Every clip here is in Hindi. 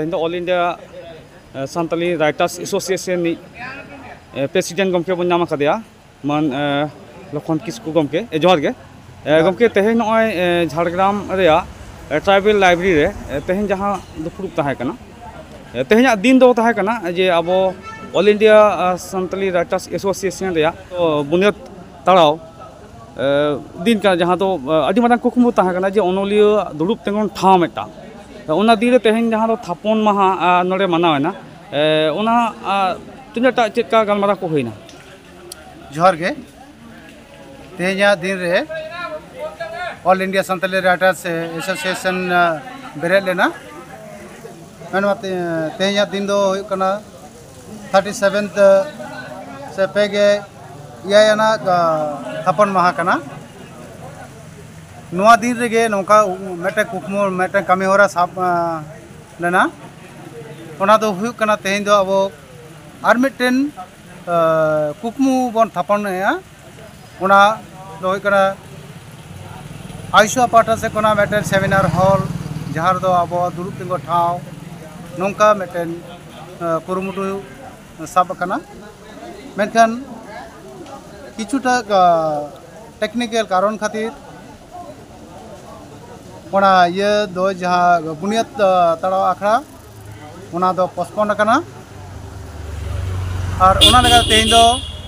तेहन all India Santali writers association president गमके बन नाम कदेया? मान लखन किस्कु गमके? जोहार गे गमके तेहन नय झाड़ग्राम ट्राइबल लाइब्रेरी रे तेहन जहाँ दुपुरुब ताहे तेहन दिन दो ताहे जे अब all India Santali writers association बुनियाद ताड़ाव दिन का जहाँ तो अभी कुकमु ताहे कना जे ओनोलिया दुड़ुब तेंगन ठाव मेटा ᱚᱱᱟ ᱫᱤᱱ ᱨᱮ ᱛᱮᱦᱮᱧ ᱡᱟᱦᱟᱸ ᱫᱚ ᱛᱷᱟᱯᱚᱱ ᱢᱟᱦᱟ ᱱᱚᱰᱮ ᱢᱟᱱᱟᱣᱮᱱᱟ ᱚᱱᱟ ᱛᱤᱱᱟᱹᱜ ᱴᱟ ᱪᱮᱫ ᱞᱮᱠᱟ ᱜᱟᱞᱢᱟᱨᱟᱣ ᱠᱚ ᱦᱩᱭᱱᱟ ᱡᱚᱦᱟᱨ ᱜᱮ तेज दिन रहे all India Santali writers association बेरे लेना मैन तेज दिन दो थर्टी सेवेंथ से पेगे इना थपन महा ᱱᱚᱣᱟ ᱫᱤᱱ ᱨᱮᱜᱮ ᱱᱚᱝᱠᱟ ᱢᱤᱫᱴᱮᱱ ᱠᱩᱠᱢᱩ ᱢᱤᱫᱴᱮᱱ ᱠᱟᱹᱢᱤ ᱦᱚᱨᱟ ᱥᱟᱵ ᱞᱮᱱᱟ ᱚᱱᱟ ᱫᱚ ᱦᱩᱭᱩᱜ ᱠᱟᱱᱟ ᱛᱮᱦᱮᱧ ᱫᱚ ᱟᱵᱚ ᱟᱨ ᱢᱤᱫᱴᱮᱱ ᱠᱩᱠᱢᱩ ᱵᱚᱱ ᱛᱷᱟᱯᱚᱱᱮᱜᱼᱟ ᱚᱱᱟ ᱫᱚ ᱦᱩᱭᱩᱜ ᱠᱟᱱᱟ ᱟᱭᱥᱚ ᱯᱟᱦᱴᱟ ᱥᱮᱫ ᱠᱷᱚᱱᱟᱜ ᱢᱤᱫᱴᱮᱱ ᱥᱮᱢᱤᱱᱟᱨ ᱦᱚᱞ ᱡᱟᱦᱟᱸ ᱨᱮᱫᱚ ᱟᱵᱚ ᱫᱩᱲᱩᱵ ᱛᱤᱸᱜᱩ ᱴᱷᱟᱶ ᱱᱚᱝᱠᱟ ᱢᱤᱫᱴᱮᱱ ᱠᱩᱨᱩᱢᱩᱴᱩ ᱥᱟᱵ ᱟᱠᱟᱱᱟ ᱢᱮᱱᱠᱷᱟᱱ ᱠᱤᱪᱷᱩᱴᱟ ᱴᱮᱠᱱᱤᱠᱮᱞ ᱠᱟᱨᱚᱱ ᱠᱷᱟᱹᱛᱤᱨ ᱚᱱᱟ ᱤᱭᱟᱹ ᱫᱚ ᱡᱟᱦᱟᱸ ᱵᱩᱱᱤᱭᱟᱹᱫ ᱛᱟᱲᱟᱣ ᱟᱠᱷᱲᱟ, ᱚᱱᱟ और तेज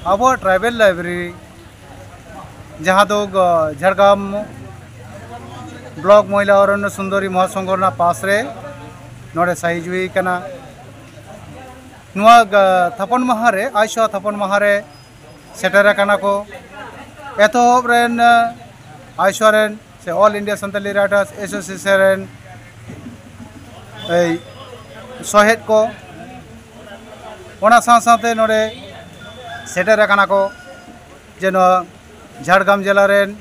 अब ट्राइबल लाइब्रेरी जहाँ दो झाड़ग्राम ब्लॉक महिला अरण्य सुंदरी महासंघ पास रे नोड़े साइज़ हुई कना थापन माह रे आईस को एतहब रेन से all India Santali writers association rain सहेद को ओना साथ साथे नोड़े सेटर कना को जेन झाड़ग्राम जिला रेन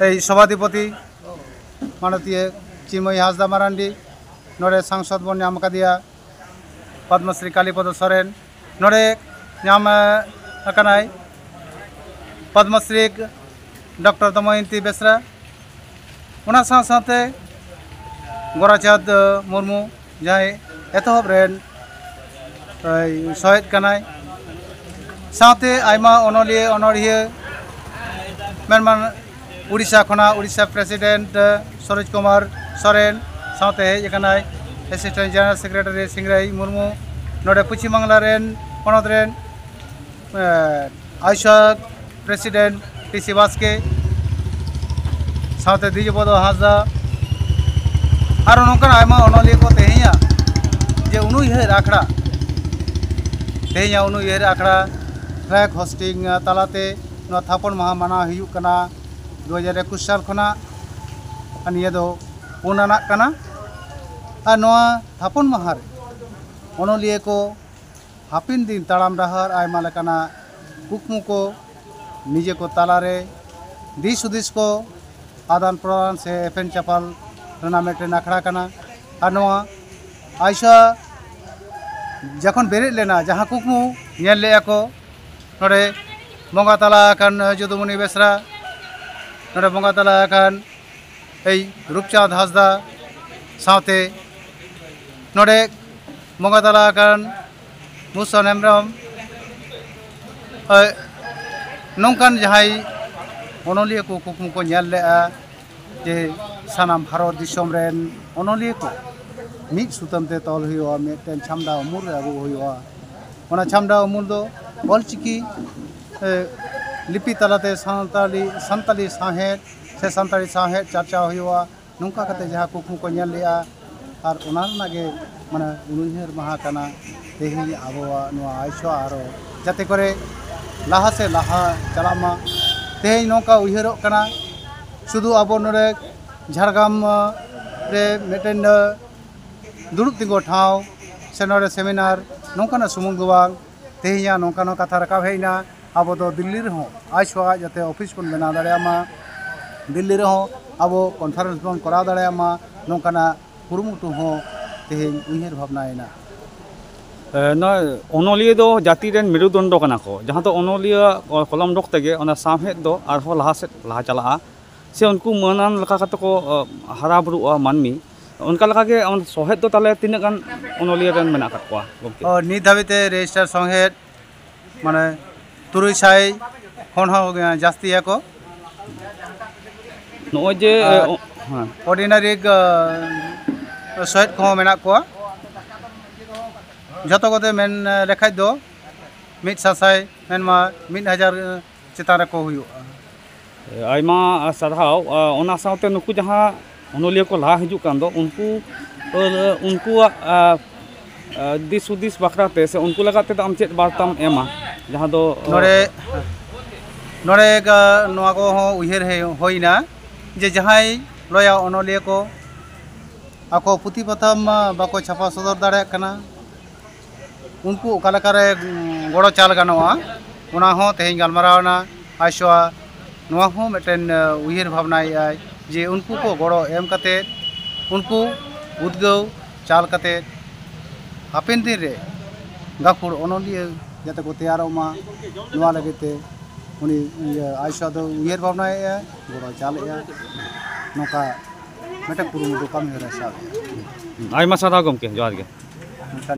सभाधिपति मानतीय चिन्मयी हासदा मारांडी नोड़े सांसद बन नाम कदिया पद्मश्री कालीपद सोरेन नोड़े नाम डॉक्टर दमयंती बेसरा साथे गोराचाँद मुर्मू जहाँ एतहब सहेद कनाय मेनमान उड़ीसा खना, उड़ीसा प्रेसिडेंट सरोज कुमार सोरेन, साथे हेकनाय assistant general secretary Singrai Murmu, नोड़े Paschim Bangla रेन पनत रेन आयसा टीसी बास्के साथे द्विजपद हासदा और अनलिया को तेहिया जे उनुयहर आखड़ा तेहिया उनुयहर आखड़ा ट्रैक होस्टिंग, तालाते थापन माह माना दो हज़ार एकुश साल खना। थापन माह अनलिया को हापिन दिन ताड़ाम डाहर आयमा कुकमु को निजे को तालारे दिस हुदिस को आदान प्रदान से एफेन चापाल रेना मेटेन आखड़ा कना और नवा आयसा जखन बेरे लेना जहाँ कुकमु नेल ले को नोड़े बंगा तला आकान जुदुमणि बेसरा नोड़े बंगा तला आकान এই রূপচাঁদ হাসদা সাথে নড়ে বঙ্গাতলা আকান মুসন হেমব্রম नौकान जहाँ अनलिया को कुकमु को जे सानाम भारत दिसम रेन अनलिया को मिद सुतम ते तल मिदटेन छामडा उमुल ओना छामडा उमुल दो ऑलचिकी लिपि तलाते सानताली सानताली साहेद से सानताली साहेद चर्चा हुआ नौका कते जहाँ कुकमु को नेल लेआ और ओना नागे माने उनुहर माहा तेही आबोआ नुआ आइसो लाहा से लाहा चलामा तेही नौका उहरक कना शुधु अब नोड़े झाड़ग्राम रे दुड़ुब तिंगो ठाव से नोड़े सेमिनार नौकाना सुमुंग दो बांग तेहिया नौकानो कथा रकाब हेना अब दिल्ली रहो आइसवा जाते ऑफ़िस बन बना दाड़ेयामा दिल्ली रहो अब कॉन्फ्रेंस बन करा दाड़ेयामा नौकाना कुरुमुटु हो तेहेन उहर ᱱᱚᱣᱟ ᱚᱱᱚᱞᱤᱭᱟᱹ ᱫᱚ ᱡᱟᱹᱛᱤ ᱨᱮᱱ ᱢᱮᱨᱩᱫᱚᱱᱰᱚ ᱠᱟᱱᱟ ᱠᱚ ᱡᱟᱦᱟᱸ ᱫᱚ ᱚᱱᱚᱞᱤᱭᱟᱹ ᱠᱚᱞᱚᱢ ᱰᱚᱜ ᱛᱮᱜᱮ ᱚᱱᱟ ᱥᱟᱶᱦᱮᱫ ᱫᱚ ᱟᱨᱦᱚᱸ ᱞᱟᱦᱟ ᱥᱮᱫ ᱞᱟᱦᱟ ᱪᱟᱞᱟᱜᱼᱟ ᱥᱮ ᱩᱱᱠᱩ ᱢᱟᱹᱱᱟᱱ ᱞᱮᱠᱟ ᱠᱟᱛᱮ ᱠᱚ ᱦᱟᱨᱟ ᱵᱩᱨᱩᱜᱼᱟ ᱢᱟᱹᱱᱢᱤ ᱚᱱᱠᱟ ᱞᱮᱠᱟᱜᱮ ᱥᱚᱦᱮᱫ ᱫᱚ ᱛᱟᱦᱞᱮ ᱛᱤᱱᱟᱹᱜ ᱜᱟᱱ ᱚᱱᱚᱞᱤᱭᱟᱹ ᱨᱮᱱ ᱢᱮᱱᱟᱜ ᱟᱠᱟᱫ ᱠᱚᱣᱟ ᱜᱚᱢᱠᱮ ᱱᱤᱛ ᱫᱷᱟᱹᱵᱤᱡᱛᱮ ᱨᱮᱡᱤᱥᱴᱟᱨ ᱥᱚᱦᱮᱫ ᱢᱟᱱᱮ ᱛᱩᱨᱩᱭ ᱥᱟᱭ ᱠᱷᱚᱱ ᱦᱚᱸ ᱡᱟᱹᱥᱛᱤᱭᱟ ᱠᱚ ᱱᱚᱜᱼᱚᱭ ᱡᱮ ᱚᱨᱰᱤᱱᱟᱨᱤ ᱥᱚᱦᱮᱫ ᱠᱚᱦᱚᱸ ᱢᱮᱱᱟᱜ ᱠᱚᱣᱟ ᱡᱷᱚᱛᱚ ᱠᱚᱛᱮ ᱢᱮᱱ ᱞᱮᱠᱷᱟᱡ ᱫᱚ ᱢᱤᱫ ᱥᱟᱥᱟᱭ ᱢᱮᱱᱢᱟ ᱢᱤᱫ ᱦᱟᱡᱟᱨ ᱪᱮᱛᱟᱱ ᱨᱮᱠᱚ ᱦᱩᱭᱩᱜᱼᱟ ᱟᱭᱢᱟ ᱥᱟᱨᱦᱟᱣ ᱟ, ᱚᱱᱟ ᱥᱟᱶᱛᱮ ᱱᱩᱠᱩ ᱡᱟᱦᱟᱸ ᱚᱱᱚᱞᱤᱭᱟᱹ ᱠᱚ ᱞᱟᱦᱟ ᱦᱤᱡᱩᱜ ᱠᱟᱱ ᱫᱚ ᱩᱱᱠᱩ ᱟ, ᱩᱱᱠᱩᱣᱟᱜ ᱟ, ᱟ, ᱫᱤᱥ ᱦᱩᱫᱤᱥ ᱵᱟᱠᱷᱨᱟᱛᱮ ᱥᱮ ᱩᱱᱠᱩ ᱞᱟᱜᱟᱫ ᱛᱮᱫᱚ ᱟᱢ ᱪᱮᱫ ᱵᱟᱨᱛᱟᱢ ᱮᱢᱟ ᱡᱟᱦᱟᱸ ᱫᱚ ᱟ, ᱱᱚᱰᱮ ᱱᱚᱰᱮ ᱜᱟ- ᱱᱚᱣᱟ ᱠᱚᱦᱚᱸ ᱩᱭᱦᱟᱹᱨ ᱦᱮ- ᱦᱩᱭᱱᱟ ᱡᱮ ᱡᱟᱦᱟᱸᱭ ᱞᱚᱭᱟ ᱚᱱᱚᱞᱤᱭᱟᱹ ᱠᱚ ᱟᱠᱚ ᱯᱩᱛᱷᱤ ᱯᱟᱛᱷᱟᱢ ᱢᱟ ᱵᱟᱠᱚ ᱪᱷᱟᱯᱟ ᱥᱚᱫᱚᱨ ᱫᱟᱲᱮᱭᱟᱜ ᱠᱟᱱᱟ उनको ओकालेकारे गड़ो चाल गनोआ ओना हो तेज गलमारावना उयर जे उनको को गड़ो एम कते उनको उद्गव चाल कते दिन रे गाकुड़ जाते को तैयार मा नोआ लगते दो उयर भावना है गड़ो चाल आय नोका मेटे कमी रे साब आय के